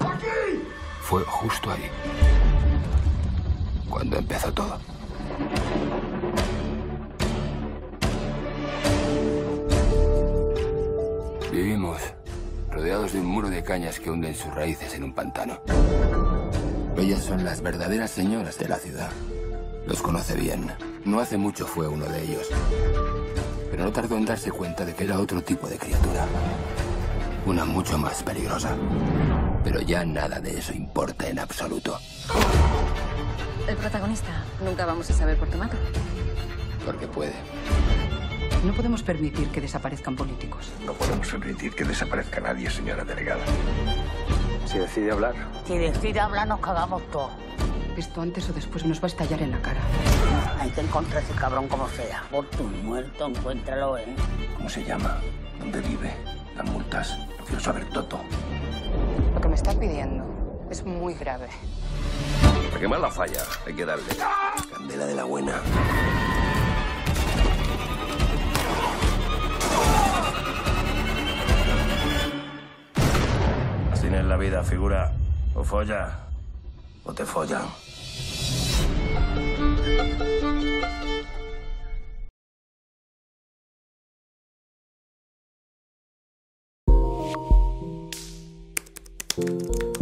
aquí. Fue justo ahí. Cuando empezó todo. Vivimos rodeados de un muro de cañas que hunden sus raíces en un pantano. Ellas son las verdaderas señoras de la ciudad. Los conoce bien. No hace mucho fue uno de ellos. Pero no tardó en darse cuenta de que era otro tipo de criatura. Una mucho más peligrosa. Pero ya nada de eso importa en absoluto. El protagonista. Nunca vamos a saber por qué mata. Porque puede. No podemos permitir que desaparezcan políticos. No podemos permitir que desaparezca nadie, señora delegada. Si decide hablar, Si decide hablar, nos cagamos todos. Esto antes o después nos va a estallar en la cara. Hay que encontrar a ese cabrón como sea. Por tu muerto, encuéntralo, ¿eh? ¿Cómo se llama? ¿Dónde vive? Las multas. Lo quiero saber todo. Lo que me está pidiendo es muy grave. Para quemar la falla hay que darle. Candela de la buena. Así es la vida, figura. O folla. O te follan. Música